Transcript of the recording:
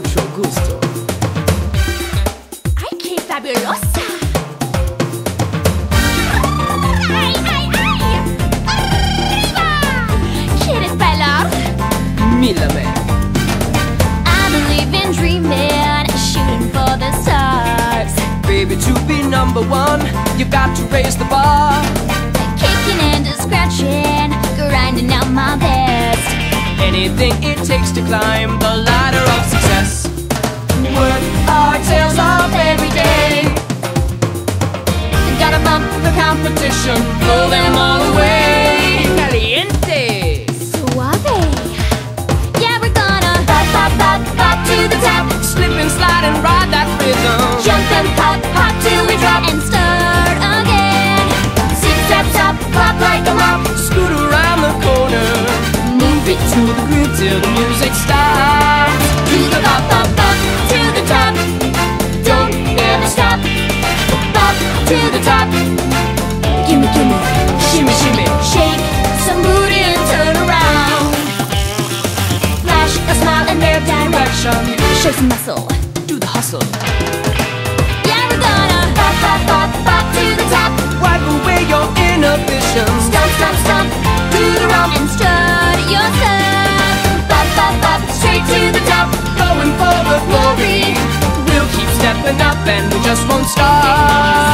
mucho gusto. ¡Ay, qué fabulosa! ¡Ay, ay, ay! ¡Arriba! ¿Quieres bailar? Mírame. I believe in dreaming, shooting for the stars. Baby, to be number one, you got to raise the bar. Kicking and scratching, grinding out my best. Anything it takes to climb the ladder of direction. Show some muscle. Do the hustle. Yeah, we're gonna pop, pop, pop, pop to the top. Wipe away your inhibitions. Stomp, stomp, stomp, do the rump and strut your stuff. Pop, pop, pop, straight to the top. Going for the glory. We'll keep stepping up and we just won't. Stop.